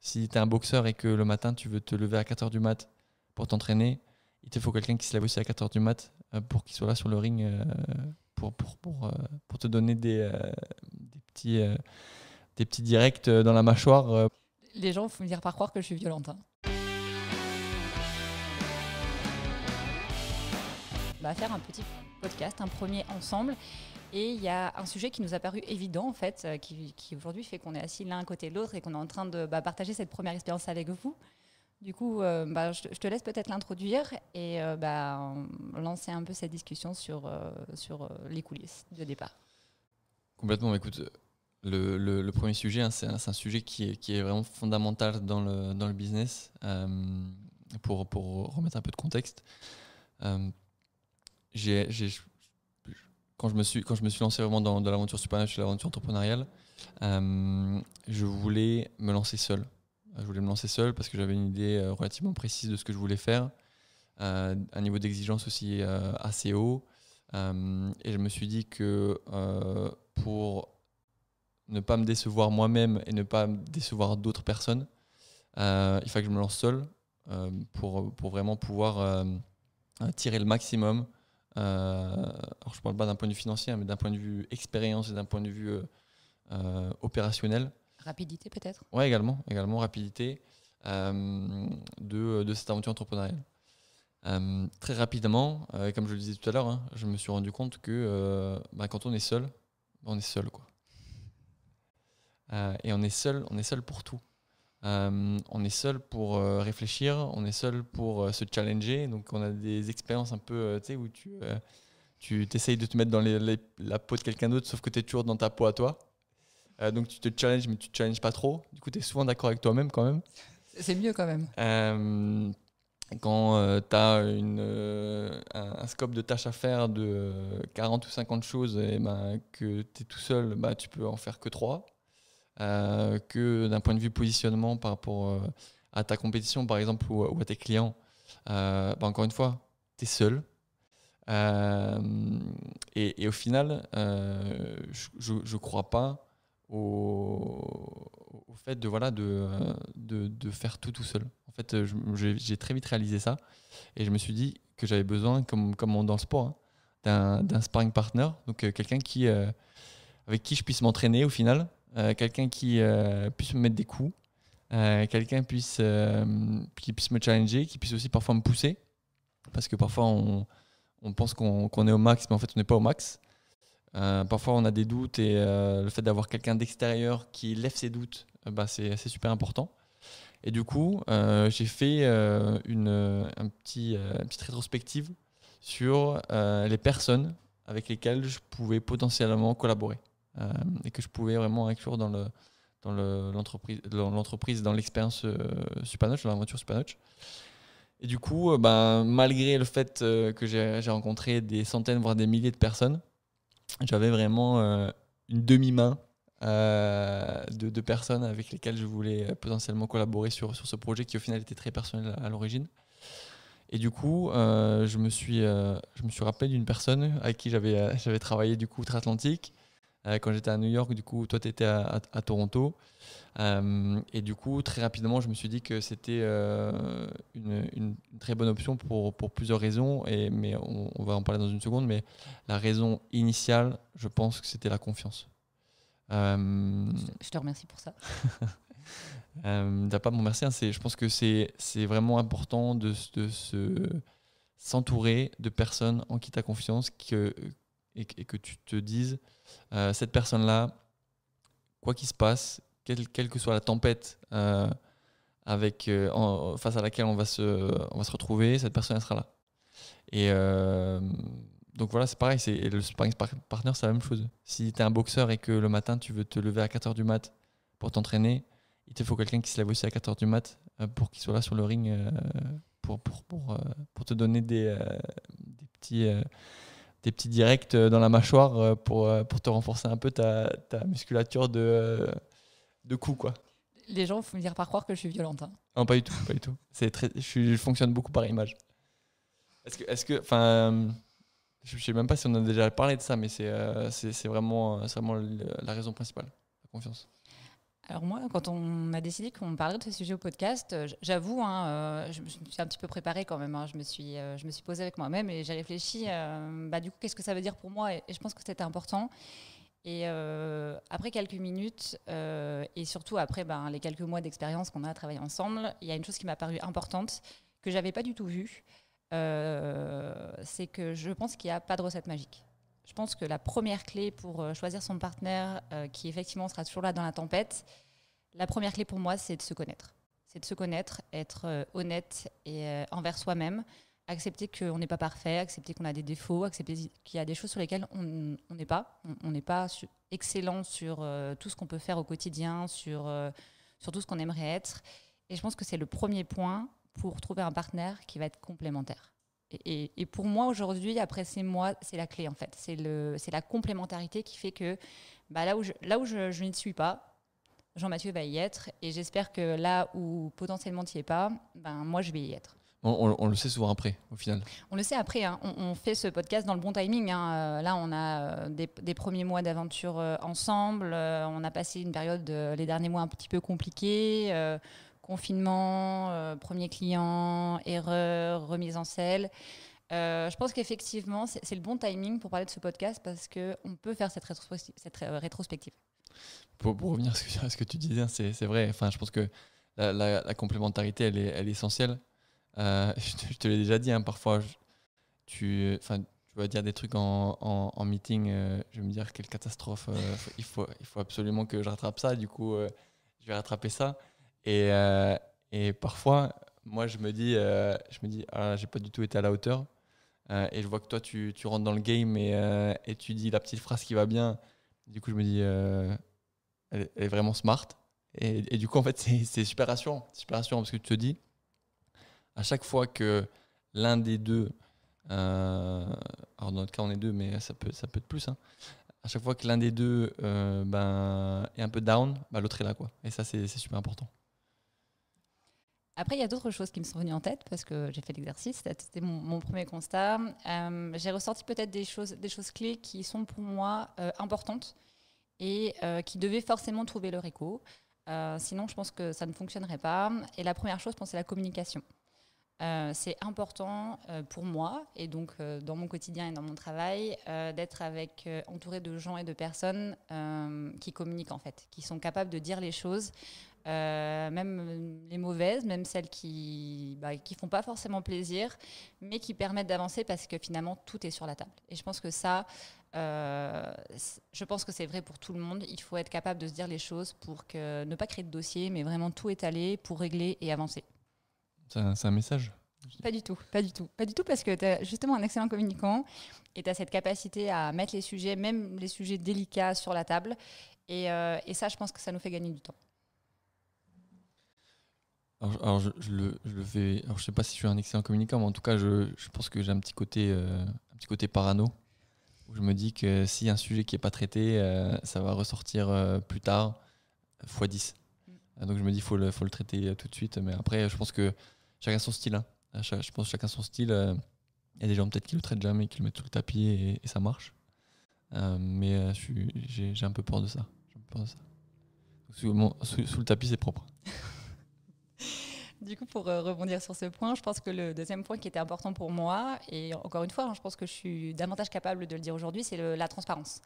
Si tu es un boxeur et que le matin tu veux te lever à 4h du mat pour t'entraîner, il te faut quelqu'un qui se lève aussi à 4h du mat euh, pour qu'il soit là sur le ring euh, pour, pour, pour, euh, pour te donner des, des, petits, des petits directs dans la mâchoire. Les gens vont finir par croire que je suis violente. hein. On va faire un petit podcast, un premier ensemble. Et il y a un sujet qui nous a paru évident, en fait, euh, qui, aujourd'hui fait qu'on est assis l'un à côté de l'autre et qu'on est en train de bah, partager cette première expérience avec vous. Du coup, euh, bah, je, te- laisse peut-être l'introduire et euh, bah, lancer un peu cette discussion sur, sur les coulisses de départ. Complètement. Écoute, le, premier sujet, hein, c'est un, sujet qui est, qui est vraiment fondamental dans le, dans le business. Pour, pour remettre un peu de contexte, j'ai- quand, je me suis, quand je me suis lancé vraiment dans, dans l'aventure supernatural, l'aventure entrepreneuriale, euh, je voulais me lancer seul. Je voulais me lancer seul parce que j'avais une idée euh, relativement précise de ce que je voulais faire, euh, un niveau d'exigence aussi assez haut. Et je me suis dit que pour ne pas me décevoir moi-même et ne pas décevoir d'autres personnes, il fallait que je me lance seul pour, pour vraiment pouvoir tirer le maximum. Euh, alors je ne parle pas d'un point de vue financier, hein, mais d'un point de vue expérience et d'un point de vue euh, euh, opérationnel. Rapidité peut-être? Ouais, également, également rapidité de, de cette aventure entrepreneuriale. Euh, très rapidement, euh, comme je le disais tout à l'heure, hein, je me suis rendu compte que euh, bah, quand on est seul, on est seul quoi. Et on est seul, on est seul pour tout. Euh, on est seul pour euh, réfléchir, on est seul pour euh, se challenger. Donc on a des expériences un peu, tu sais, où tu, tu essayes de te mettre dans les- les- la peau de quelqu'un d'autre, sauf que tu es toujours dans ta peau à toi. Donc tu te challenges, mais tu te challenges pas trop. Du coup, tu es souvent d'accord avec toi-même quand même. C'est mieux quand même. Quand tu as une, un, un scope de tâches à faire de euh, 40 ou 50 choses et ben, que tu es tout seul, bah, tu peux en faire que 3. Que d'un point de vue positionnement par rapport euh, à ta compétition, par exemple, ou, à tes clients, euh, bah, encore une fois, tu es seul. Euh, et, au final, euh, je ne crois pas au, fait de, voilà, de, de, faire tout tout seul. En fait, euh, j'ai très vite réalisé ça et je me suis dit que j'avais besoin, comme, comme dans le sport, hein, d'un- sparring partner, donc euh, quelqu'un qui, euh, avec qui je puisse m'entraîner au final, euh, quelqu'un qui euh, puisse me mettre des coups, euh, quelqu'un puisse, euh, qui puisse me challenger, qui puisse aussi parfois me pousser, parce que parfois on, on pense qu'on est au max, mais en fait on n'est pas au max. Euh, parfois on a des doutes et euh, le fait d'avoir quelqu'un d'extérieur qui lève ses doutes, euh, bah, c'est super important. Et du coup, euh, j'ai fait euh, une, un petit, euh, une petite rétrospective sur euh, les personnes avec lesquelles je pouvais potentiellement collaborer euh, et que je pouvais vraiment inclure dans le dans le- l'entreprise dans l'entreprise dans l'expérience euh, Supernotch, dans l'aventure Supernotch. Et du coup, euh, ben, malgré le fait euh, que j'ai rencontré des centaines, voire des milliers de personnes, j'avais vraiment euh, une demi-main euh, de, personnes avec lesquelles je voulais euh, potentiellement collaborer sur, sur ce projet qui au final était très personnel à, l'origine. Et du coup, euh, je, me suis, euh, je me suis rappelé d'une personne avec qui euh, j'avais travaillé du coup outre-Atlantique. Euh, quand j'étais à New York, du coup, toi, tu étais à, à- à Toronto. Euh, et du coup, très rapidement, je me suis dit que c'était euh, une, très bonne option pour, pour plusieurs raisons. Et, mais on, on va en parler dans une seconde. Mais la raison initiale, je pense que c'était la confiance. Je te remercie pour ça. euh, T'as pas à me remercier. hein, je pense que c'est vraiment important de, de se s'entourer de personnes en qui tu as confiance que, et, que- tu te dises euh, cette personne-là, quoi qu'il se passe, quelle, que soit la tempête euh, avec, euh, face à laquelle on va se, on va se retrouver, cette personne elle sera là. Et donc voilà, c'est pareil, c'est le sparring par- partner, c'est la même chose. Si tu es un boxeur et que le matin tu veux te lever à 4h du mat pour t'entraîner, il te faut quelqu'un qui se lève aussi à 4h du mat pour qu'il soit là sur le ring pour, pour, pour, pour te donner des, des, petits, des petits directs euh, dans la mâchoire euh, pour, euh, pour te renforcer un peu ta, ta musculature de, de cou. Quoi. Les gens vont finir par croire que je suis violente. hein. Non, pas du tout. Pas du tout. C'est très, je, fonctionne beaucoup par image. Est-ce que, est-ce que, enfin, je sais même pas si on a déjà parlé de ça, mais c'est, c'est, c'est vraiment, c'est vraiment la raison principale, la confiance. Alors moi, quand on a décidé qu'on parlerait de ce sujet au podcast, euh, j'avoue, hein, euh, je me suis un petit peu préparée quand même. Hein. je, me suis, euh, je me suis posée avec moi-même et j'ai réfléchi, bah, du coup, qu'est-ce que ça veut dire pour moi et, je pense que c'était important. Et après quelques minutes, et surtout après ben, les quelques mois d'expérience qu'on a travaillé ensemble, il y a une chose qui m'a paru importante, que j'avais pas du tout vue. c'est que je pense qu'il n'y a pas de recette magique. Je pense que la première clé pour euh, choisir son partenaire, euh, qui effectivement sera toujours là dans la tempête, la première clé pour moi, c'est de se connaître. C'est de se connaître, être euh, honnête et envers soi-même, accepter qu'on n'est pas parfait, accepter qu'on a des défauts, accepter qu'il y a des choses sur lesquelles on n'est pas. On n'est pas excellent sur tout ce qu'on peut faire au quotidien, sur, sur tout ce qu'on aimerait être. Et je pense que c'est le premier point pour trouver un partenaire qui va être complémentaire. Et, pour moi, aujourd'hui, après ces mois, c'est la clé en fait. C'est la complémentarité qui fait que bah, là où je, là où je, je n'y suis pas, Jean-Mathieu va y être. Et j'espère que là où potentiellement tu n'y es pas, ben, moi, je vais y être. On, le sait souvent après, au final. On le sait après. Hein. On, fait ce podcast dans le bon timing. Hein. Euh, là, on a euh, des, premiers mois d'aventure euh, ensemble. on a passé une période, les derniers mois, un petit peu compliquée confinement, euh, premier client, erreur, remise en selle. Euh, je pense qu'effectivement, c'est le bon timing pour parler de ce podcast parce qu'on peut faire cette, euh, rétrospective. Pour, revenir à ce que tu disais, c'est vrai. Enfin, je pense que la, complémentarité, elle est, elle est essentielle. je te, l'ai déjà dit, hein, parfois, tu, vas dire des trucs en, en, meeting, je vais me dire quelle catastrophe, il, faut, il faut absolument que je rattrape ça, du coup, je vais rattraper ça. Et, euh, et parfois, moi, je me dis, euh, je me dis, ah, j'ai pas du tout été à la hauteur. Euh, et je vois que toi, tu, tu rentres dans le game et, et, tu dis la petite phrase qui va bien. Du coup, je me dis, elle, est vraiment smart. Et, et du coup, en fait, c'est super rassurant. super rassurant parce que tu te dis, à chaque fois que l'un des deux, alors dans notre cas, on est deux, mais ça peut, ça peut être plus. Hein, à chaque fois que l'un des deux ben, est un peu down, ben, l'autre est là. Quoi. Et ça, c'est super important. Après, il y a d'autres choses qui me sont venues en tête parce que j'ai fait l'exercice. C'était mon, premier constat. Euh, j'ai ressorti peut-être des choses, des choses clés qui sont pour moi euh, importantes et euh, qui devaient forcément trouver leur écho. sinon, je pense que ça ne fonctionnerait pas. Et la première chose, je pense, c'est la communication. c'est important pour moi et donc dans mon quotidien et dans mon travail d'être avec entouré de gens et de personnes qui communiquent en fait, qui sont capables de dire les choses euh, même les mauvaises, même celles qui ne bah, qui font pas forcément plaisir, mais qui permettent d'avancer parce que finalement tout est sur la table. Et je pense que ça, euh, je pense que c'est vrai pour tout le monde. Il faut être capable de se dire les choses pour que ne pas créer de dossier, mais vraiment tout étaler pour régler et avancer. C'est un, un, message Pas du tout, pas du tout. Pas du tout parce que tu as justement un excellent communicant et tu as cette capacité à mettre les sujets, même les sujets délicats, sur la table. Et, euh, et ça, je pense que ça nous fait gagner du temps. Alors, je, le, je, le, fais. Alors, je sais pas si je suis un excellent communicant, mais en tout cas, je, je pense que j'ai un petit côté, euh, un petit côté parano. Où je me dis que si un sujet qui est pas traité, euh, ça va ressortir euh, plus tard, x 10. Mm. Donc je me dis faut le, faut le traiter tout de suite. Mais après, je pense que chacun son style. Hein. Je pense que chacun son style. Il y a des gens peut-être qui le traitent jamais, qui le mettent sous le tapis et, ça marche. mais j'ai un peu peur de ça. Peur de ça. Sous, sous le tapis, c'est propre. Du coup, pour euh, rebondir sur ce point, je pense que le deuxième point qui était important pour moi, et encore une fois, hein, je pense que je suis davantage capable de le dire aujourd'hui, c'est la transparence.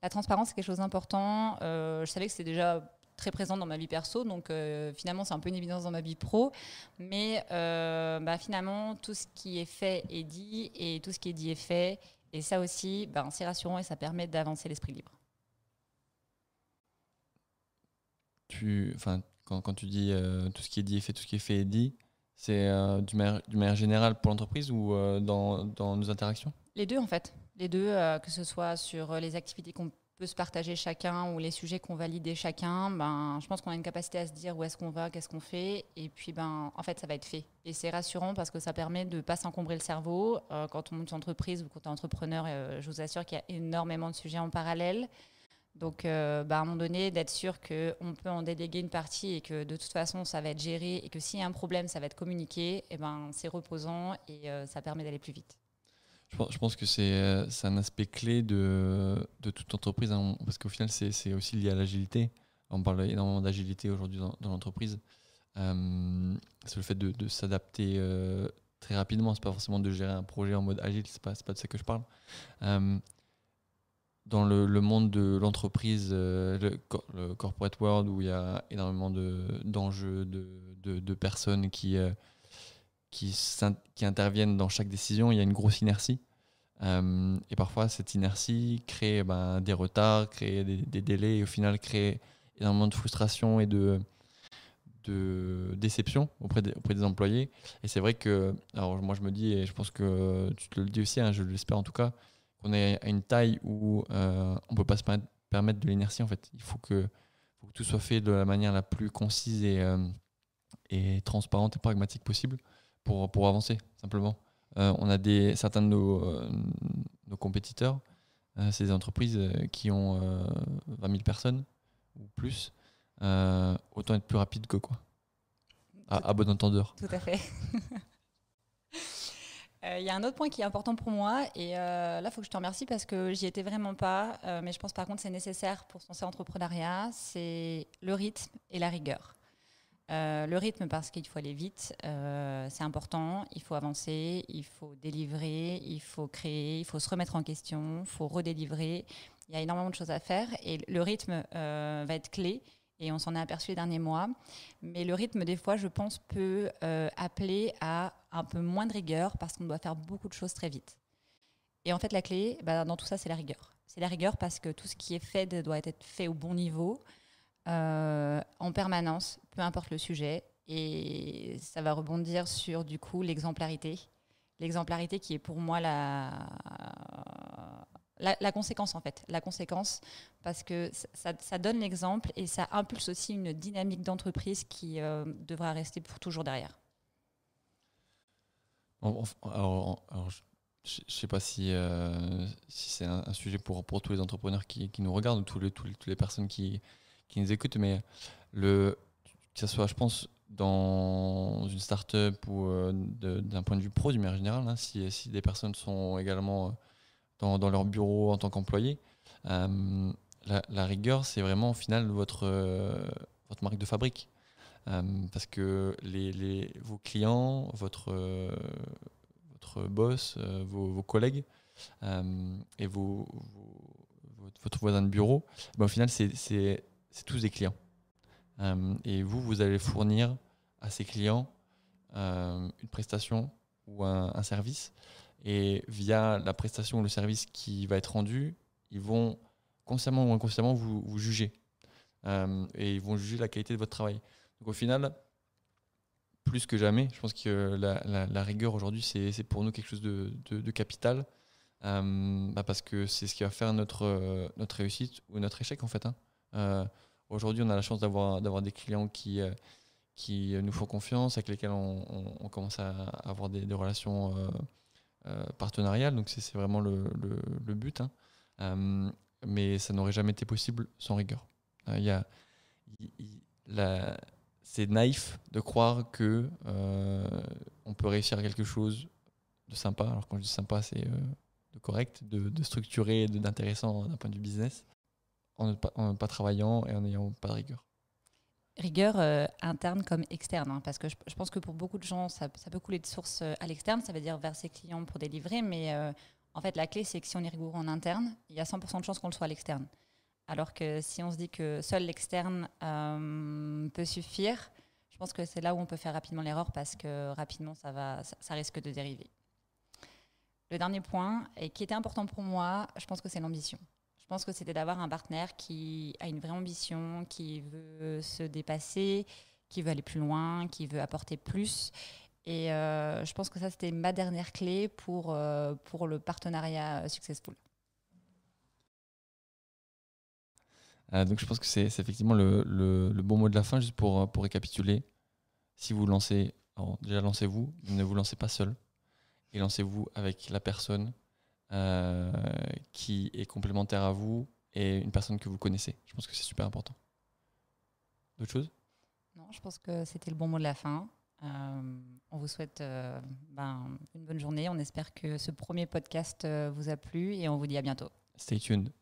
La transparence, c'est quelque chose d'important. Euh, je savais que c'était déjà très présent dans ma vie perso, donc euh, finalement c'est un peu une évidence dans ma vie pro, mais bah, finalement tout ce qui est fait est dit et tout ce qui est dit est fait, et ça aussi bah, c'est rassurant et ça permet d'avancer l'esprit libre. Tu, quand, tu dis euh, tout ce qui est dit est fait, tout ce qui est fait est dit, c'est euh, du, manière, générale pour l'entreprise ou euh, dans, dans, nos interactions? Les deux en fait. Les deux, que ce soit sur les activités qu'on peut se partager chacun ou les sujets qu'on valide chacun, ben, je pense qu'on a une capacité à se dire où est-ce qu'on va, qu'est-ce qu'on fait, et puis ben, en fait ça va être fait. Et c'est rassurant parce que ça permet de ne pas s'encombrer le cerveau. quand on monte une entreprise ou quand on est entrepreneur, je vous assure qu'il y a énormément de sujets en parallèle. Donc, euh, bah, à un moment donné, d'être sûr qu'on peut en déléguer une partie et que de toute façon, ça va être géré et que s'il y a un problème, ça va être communiqué, et eh ben, c'est reposant et euh, ça permet d'aller plus vite. Je pense que c'est euh, un aspect clé de, toute entreprise, hein, parce qu'au final, c'est aussi lié à l'agilité. on parle énormément d'agilité aujourd'hui dans, l'entreprise. C'est le fait de, s'adapter très rapidement. C'est pas forcément de gérer un projet en mode agile, c'est pas, pas de ça que je parle. Euh, dans le, monde de l'entreprise, le, corporate world, où il y a énormément d'enjeux, de, personnes qui, qui, qui, interviennent dans chaque décision, il y a une grosse inertie. et parfois, cette inertie crée ben, des retards, crée des, délais, et au final crée énormément de frustration et de, déception auprès des employés. Et c'est vrai que, alors moi je me dis, et je pense que tu te le dis aussi, hein, je l'espère en tout cas, qu'on est à une taille où euh, on ne peut pas se permettre de l'énergie en fait. Il faut que, faut que, tout soit fait de la manière la plus concise et, euh, et transparente et pragmatique possible pour, pour avancer, simplement. Euh, on a des, certains de nos, nos compétiteurs, c'est des entreprises qui ont 20 000 personnes ou plus, autant être plus rapide que quoi. À, bon entendeur. Tout à fait. Il euh, y a un autre point qui est important pour moi, et euh, là, il faut que je te remercie parce que j'y étais vraiment pas, mais je pense par contre c'est nécessaire pour son entrepreneuriat, c'est le rythme et la rigueur. le rythme parce qu'il faut aller vite, c'est important, il faut avancer, il faut délivrer, il faut créer, il faut se remettre en question, il faut redélivrer, il y a énormément de choses à faire et le rythme euh, va être clé. Et on s'en est aperçu les derniers mois. Mais le rythme, des fois, je pense, peut euh, appeler à un peu moins de rigueur parce qu'on doit faire beaucoup de choses très vite. Et en fait, la clé, bah, dans tout ça, c'est la rigueur. C'est la rigueur parce que tout ce qui est fait doit être fait au bon niveau, euh, en permanence, peu importe le sujet. Et ça va rebondir sur, du coup, l'exemplarité. L'exemplarité qui est pour moi la, la, conséquence en fait, la conséquence, parce que ça, donne l'exemple et ça impulse aussi une dynamique d'entreprise qui euh, devra rester pour toujours derrière. Alors, je ne sais pas si, euh, si c'est un, sujet pour, pour tous les entrepreneurs qui, nous regardent ou tous les, toutes les personnes qui, qui nous écoutent, mais le, que ce soit, je pense, dans une start-up ou euh, d'un point de vue pro, du manière générale, hein, si, si, des personnes sont également dans, leur bureau en tant qu'employé. Euh, la, rigueur, c'est vraiment au final votre, euh, votre marque de fabrique. Euh, parce que les, vos clients, votre, votre boss, vos, collègues et vos, votre voisin de bureau, ben, au final, c'est tous des clients. et vous, vous allez fournir à ces clients une prestation ou un service et via la prestation ou le service qui va être rendu, ils vont consciemment ou inconsciemment vous, juger. Euh, et ils vont juger la qualité de votre travail. Donc au final, plus que jamais, je pense que la, rigueur aujourd'hui, c'est pour nous quelque chose de, de, capital. Euh, bah parce que c'est ce qui va faire notre, notre réussite ou notre échec en fait. Hein. Euh, aujourd'hui, on a la chance d'avoir des clients qui, qui nous font confiance, avec lesquels on, commence à avoir des, relations euh, partenariale, donc c'est vraiment le, le, but. Hein. Euh, mais ça n'aurait jamais été possible sans rigueur. Euh, il y a, c'est naïf de croire que on peut réussir quelque chose de sympa. Alors quand je dis sympa, c'est de correct, de, de structuré, d'intéressant d'un point de vue business, en ne pas travaillant et en n'ayant pas de rigueur. Rigueur euh, interne comme externe, hein, parce que je, pense que pour beaucoup de gens, ça, peut couler de source euh, à l'externe, ça veut dire vers ses clients pour délivrer, mais euh, en fait, la clé, c'est que si on est rigoureux en interne, il y a 100% de chances qu'on le soit à l'externe. Alors que si on se dit que seul l'externe peut suffire, je pense que c'est là où on peut faire rapidement l'erreur, parce que rapidement, ça, va, ça risque de dériver. Le dernier point, et qui était important pour moi, je pense que c'est l'ambition. Je pense que c'était d'avoir un partenaire qui a une vraie ambition, qui veut se dépasser, qui veut aller plus loin, qui veut apporter plus. Et euh, je pense que ça, c'était ma dernière clé pour, euh, pour le partenariat successful. Euh, donc je pense que c'est effectivement le, le, bon mot de la fin, juste pour, pour récapituler. Si vous lancez, déjà lancez-vous, ne vous lancez pas seul. Et lancez-vous avec la personne euh, qui est complémentaire à vous et une personne que vous connaissez. Je pense que c'est super important. D'autres choses? Non, je pense que c'était le bon mot de la fin. Euh, on vous souhaite euh, ben, une bonne journée. On espère que ce premier podcast vous a plu et on vous dit à bientôt. Stay tuned.